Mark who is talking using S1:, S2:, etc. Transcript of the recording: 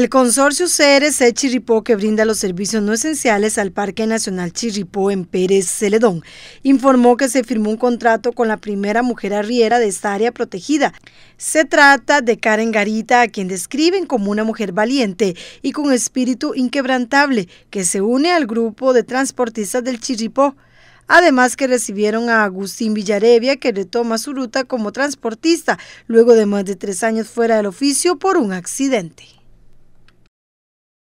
S1: El consorcio CRC Chirripó, que brinda los servicios no esenciales al Parque Nacional Chirripó en Pérez Celedón, informó que se firmó un contrato con la primera mujer arriera de esta área protegida. Se trata de Karen Garita, a quien describen como una mujer valiente y con espíritu inquebrantable, que se une al grupo de transportistas del Chirripó. Además que recibieron a Agustín Villarevia, que retoma su ruta como transportista, luego de más de tres años fuera del oficio por un accidente.